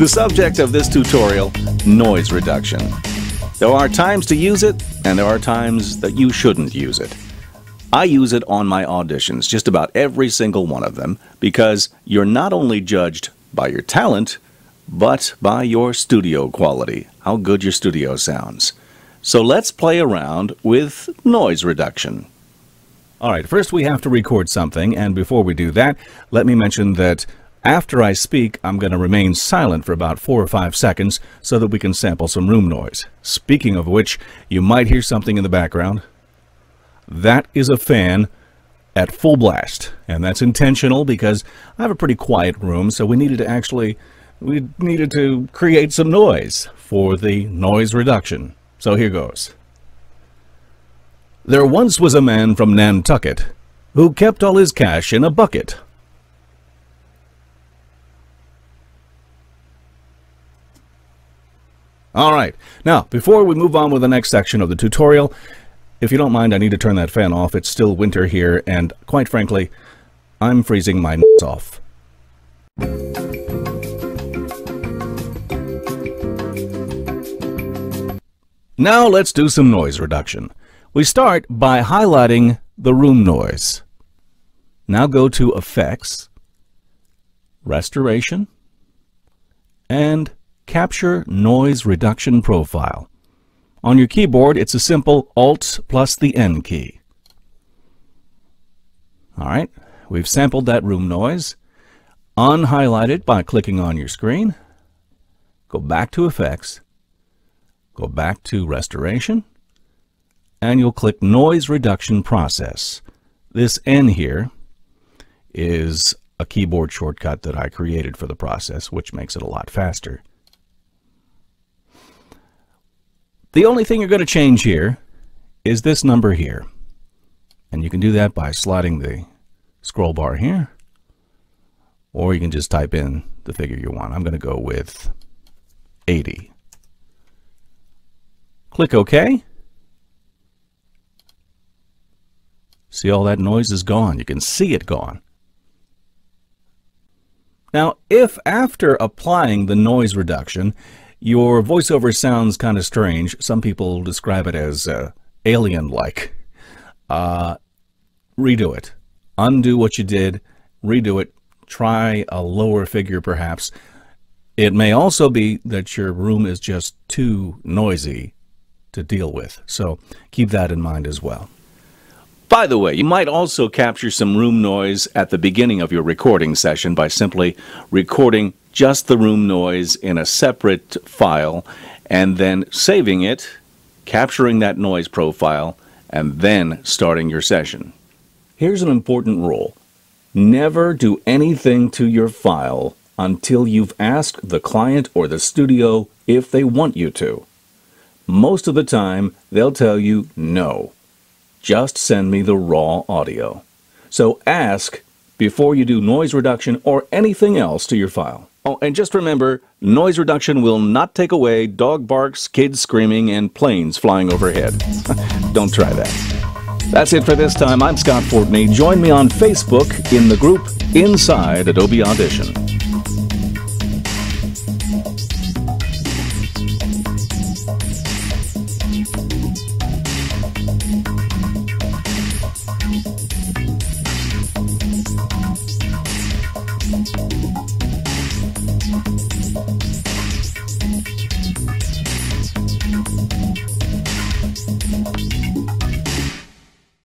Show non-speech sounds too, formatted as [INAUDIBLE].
The subject of this tutorial, noise reduction. There are times to use it, and there are times that you shouldn't use it. I use it on my auditions, just about every single one of them, because you're not only judged by your talent, but by your studio quality, how good your studio sounds. So let's play around with noise reduction. All right, first we have to record something, and before we do that, let me mention that after I speak, I'm going to remain silent for about four or five seconds so that we can sample some room noise. Speaking of which, you might hear something in the background. That is a fan at full blast, and that's intentional because I have a pretty quiet room, so we needed to actually we needed to create some noise for the noise reduction. So here goes. There once was a man from Nantucket who kept all his cash in a bucket. All right. Now, before we move on with the next section of the tutorial, if you don't mind, I need to turn that fan off. It's still winter here, and quite frankly, I'm freezing my nuts off. Now let's do some noise reduction. We start by highlighting the room noise. Now go to Effects, Restoration, and Capture Noise Reduction Profile. On your keyboard, it's a simple Alt plus the N key. All right, we've sampled that room noise. Unhighlight it by clicking on your screen. Go back to Effects. Go back to Restoration. And you'll click Noise Reduction Process. This N here is a keyboard shortcut that I created for the process, which makes it a lot faster. The only thing you're going to change here is this number here. And you can do that by sliding the scroll bar here. Or you can just type in the figure you want. I'm going to go with 80. Click OK. See all that noise is gone. You can see it gone. Now, if after applying the noise reduction, your voiceover sounds kind of strange. Some people describe it as uh, alien-like. Uh, redo it. Undo what you did. Redo it. Try a lower figure, perhaps. It may also be that your room is just too noisy to deal with. So keep that in mind as well. By the way, you might also capture some room noise at the beginning of your recording session by simply recording just the room noise in a separate file and then saving it, capturing that noise profile, and then starting your session. Here's an important rule. Never do anything to your file until you've asked the client or the studio if they want you to. Most of the time, they'll tell you no. Just send me the raw audio. So ask before you do noise reduction or anything else to your file. Oh, and just remember, noise reduction will not take away dog barks, kids screaming, and planes flying overhead. [LAUGHS] Don't try that. That's it for this time. I'm Scott Fortney. Join me on Facebook in the group Inside Adobe Audition.